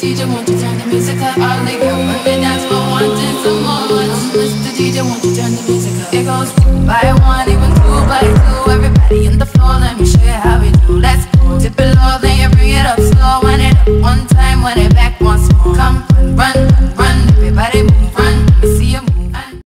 DJ, won't you turn the music up? I'll leave on moving dance floor wanting some more. Mr. DJ, won't you turn the music up? It goes by one, even